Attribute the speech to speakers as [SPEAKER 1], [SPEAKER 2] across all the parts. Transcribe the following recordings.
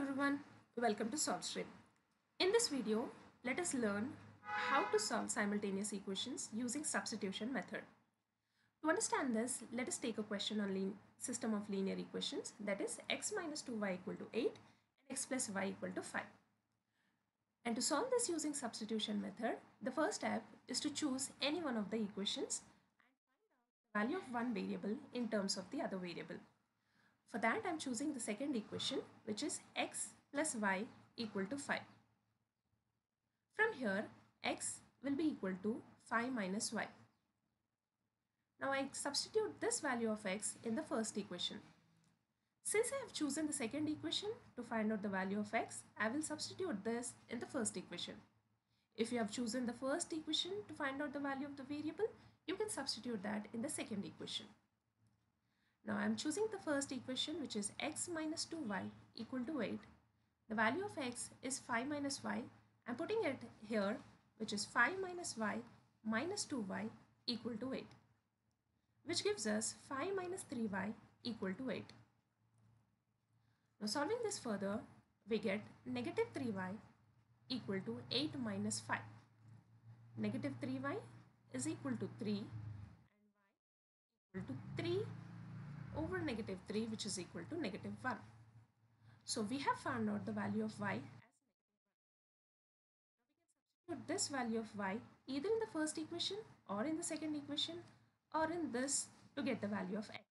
[SPEAKER 1] everyone, welcome to SolveStream. In this video, let us learn how to solve simultaneous equations using substitution method. To understand this, let us take a question on system of linear equations that is x minus 2y equal to 8 and x plus y equal to 5. And to solve this using substitution method, the first step is to choose any one of the equations and find out the value of one variable in terms of the other variable. For that, I'm choosing the second equation, which is x plus y equal to 5. From here, x will be equal to 5 minus y. Now I substitute this value of x in the first equation. Since I have chosen the second equation to find out the value of x, I will substitute this in the first equation. If you have chosen the first equation to find out the value of the variable, you can substitute that in the second equation. Now I am choosing the first equation which is x minus 2y equal to 8. The value of x is 5 minus y. I am putting it here which is 5 minus y minus 2y equal to 8 which gives us 5 minus 3y equal to 8. Now solving this further we get negative 3y equal to 8 minus 5. Negative 3y is equal to 3 and y equal to 3 over negative 3 which is equal to negative 1. So we have found out the value of y as negative 1. Now we can substitute this value of y either in the first equation or in the second equation or in this to get the value of x.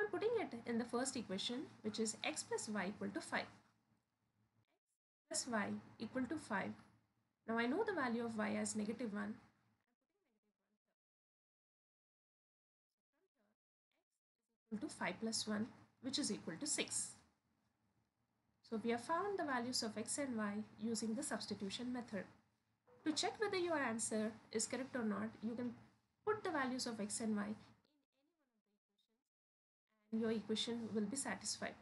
[SPEAKER 1] I'm putting it in the first equation which is x plus y equal to 5. x plus y equal to 5. Now I know the value of y as negative 1 to 5 plus 1 which is equal to 6. So we have found the values of x and y using the substitution method. To check whether your answer is correct or not, you can put the values of x and y in any one of the equations and your equation will be satisfied.